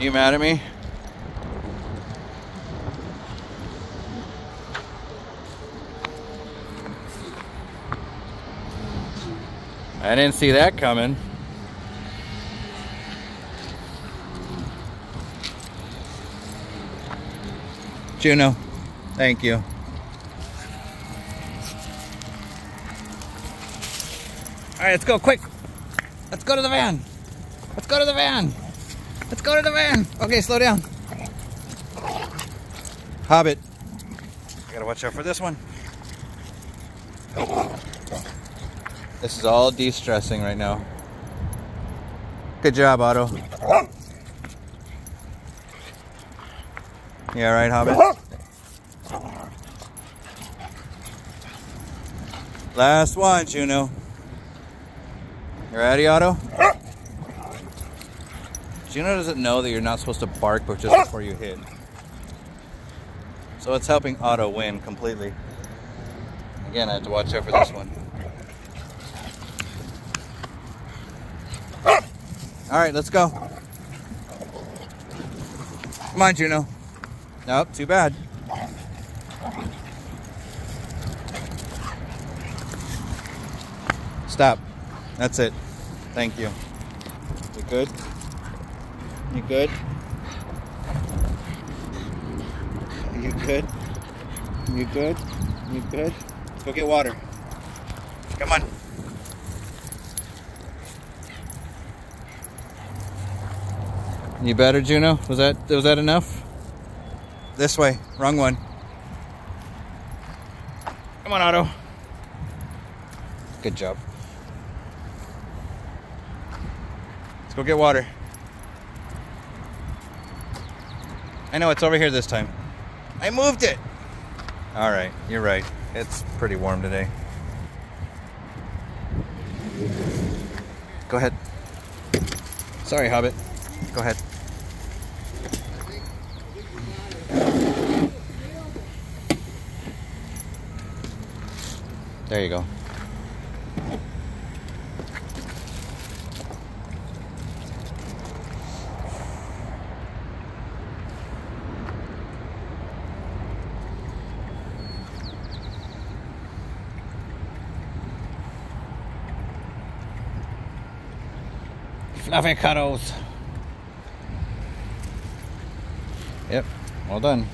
You mad at me? I didn't see that coming. Juno, thank you. All right, let's go quick. Let's go to the van. Let's go to the van. Let's go to the van. Okay, slow down. Hobbit. I gotta watch out for this one. This is all de-stressing right now. Good job, Otto. Yeah, right, Hobbit? Last one, Juno. You ready, Otto? Juno doesn't know that you're not supposed to bark but just before you hit. So it's helping Otto win completely. Again, I have to watch out for this one. All right, let's go. Come on, Juno. Nope, too bad. Stop. That's it. Thank you. You good? You good? You good? You good? You good? Let's go get water. Come on. You better, Juno? Was that was that enough? This way. Wrong one. Come on, Otto. Good job. Let's go get water. I know it's over here this time. I moved it. All right, you're right. It's pretty warm today. Go ahead. Sorry, Hobbit. Go ahead. There you go. Fluffy cuddles. Yep, well done.